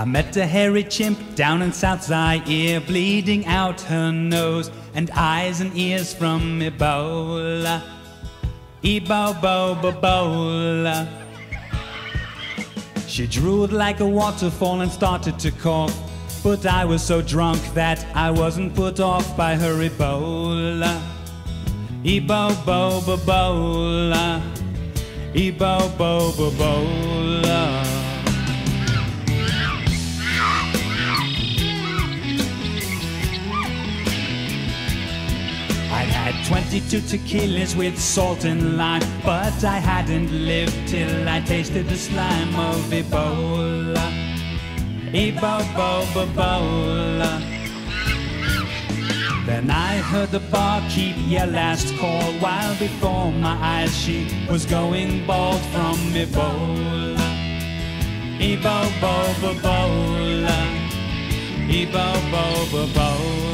I met a hairy chimp down in South Zaire, bleeding out her nose and eyes and ears from Ebola. Ebola. She drooled like a waterfall and started to cough. But I was so drunk that I wasn't put off by her Ebola. Ebola. Ebola. I'd 22 tequilas with salt and lime, but I hadn't lived till I tasted the slime of Ebola. Ebola. Then I heard the barkeep yell last call, while before my eyes she was going bald from Ebola. Ebola. Ebola.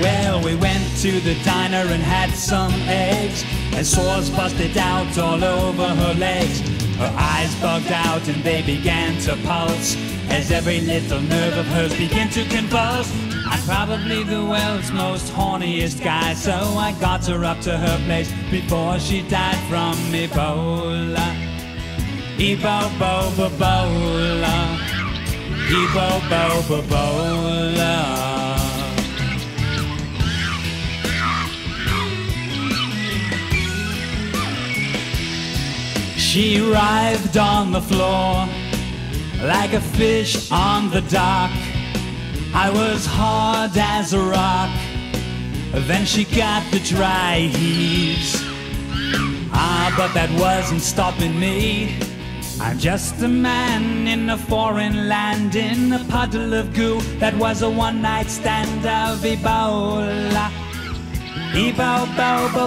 Well, we went to the diner and had some eggs, and sores busted out all over her legs. Her eyes bugged out and they began to pulse as every little nerve of hers began to convulse. I'm probably the world's most horniest guy, so I got her up to her place before she died from Ebola. Ebola. Ebola. She writhed on the floor like a fish on the dock. I was hard as a rock. Then she got the dry heaves. Ah, but that wasn't stopping me. I'm just a man in a foreign land in a puddle of goo that was a one night stand of Ebola. Ebola.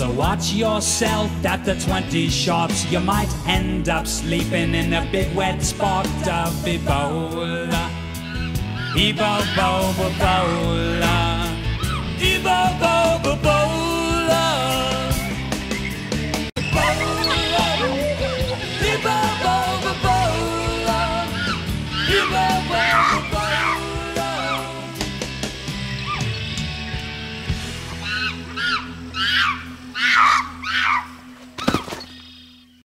So watch yourself at the 20 shots. You might end up sleeping in a big wet spot of Ebola. Ebola.